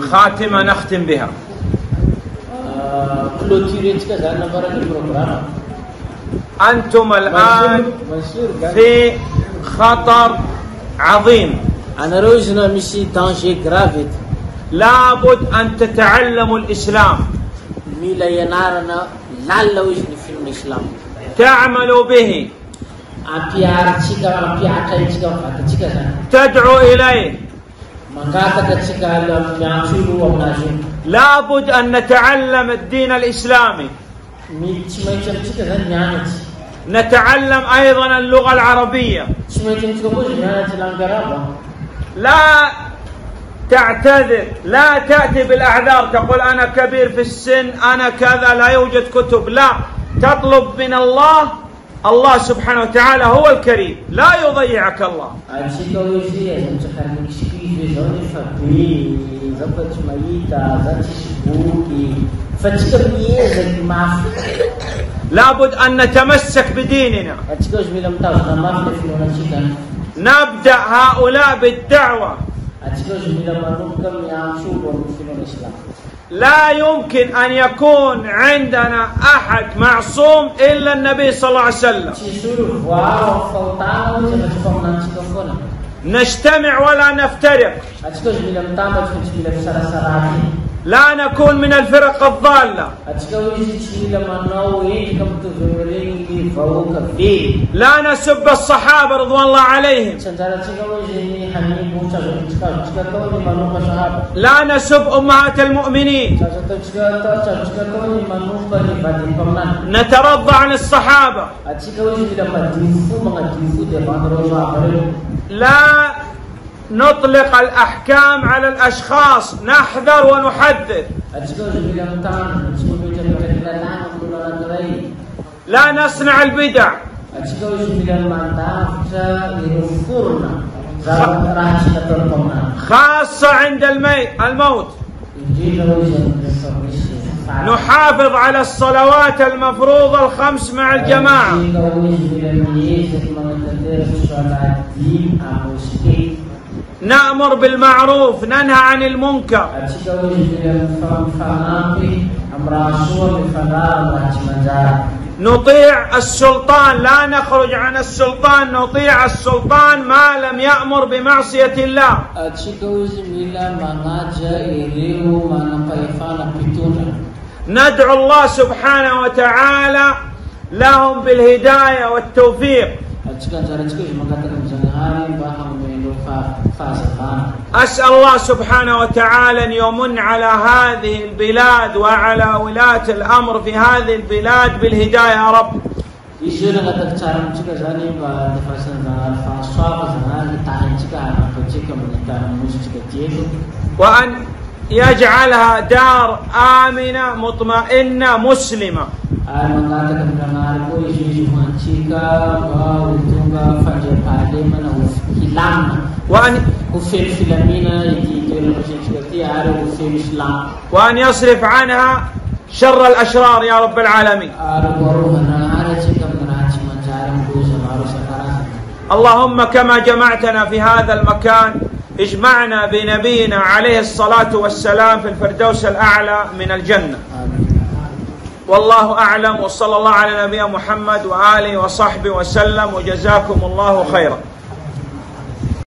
خاتمة نختم بها. آه، أنتم الآن في خطر عظيم. أنا روزنا مشي تانجي جرافيت لابد أن تتعلموا الإسلام. ميلا ينارنا لا لوجن في الإسلام. تعملوا به. أبي أرتشيكا أبي أتشيكا أتشيكا تدعو إليه. لابد أن نتعلم الدين الإسلامي. نتعلم أيضا اللغة العربية. لا تعتذر لا تأتي بالأعذار تقول أنا كبير في السن أنا كذا لا يوجد كتب. لا تطلب من الله الله سبحانه وتعالى هو الكريم. لا يضيعك الله. لابد أن نتمسك بديننا. نبدأ هؤلاء بالدعوة. لا يمكن أن يكون عندنا أحد معصوم إلا النبي صلى الله عليه وسلم. نجتمع ولا نفترق. لا نكون من الفرق الضالة. لا نسب الصحابة رضوان الله عليهم. لا نسب أمهات المؤمنين. نترضى عن الصحابة. لا نطلق الأحكام على الأشخاص نحذر ونحذر لا نصنع البدع خاصة عند الموت نحافظ على الصلوات المفروضة الخمس مع الجماعة نأمر بالمعروف ننهى عن المنكر. نطيع السلطان لا نخرج عن السلطان نطيع السلطان ما لم يأمر بمعصية الله. ندعو الله سبحانه وتعالى لهم بالهداية والتوفيق. أسأل الله سبحانه وتعالى أن يمن على هذه البلاد وعلى ولاة الأمر في هذه البلاد بالهداية يا رب. وأن يجعلها دار آمنة مطمئنة مسلمة. Ho felo filamina islama وأن يصرف عنها شر الأشرار يا رب العالمين اللهم كما جمعتنا في هذا المكان اجمعنا بنبينا عليه الصلاة والسلام في الفردوس الأعلى من الجنة والله أعلم وصلى الله على نبينا محمد وآله وصحبه وسلم وجزاكم الله خيرا.